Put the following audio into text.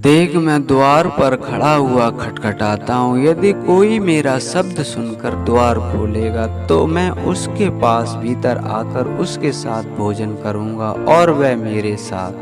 देख मैं द्वार पर खड़ा हुआ खटखटाता हूँ। यदि कोई मेरा शब्द सुनकर द्वार खोलेगा तो मैं उसके पास भीतर आकर उसके साथ भोजन करूँगा और वह मेरे साथ।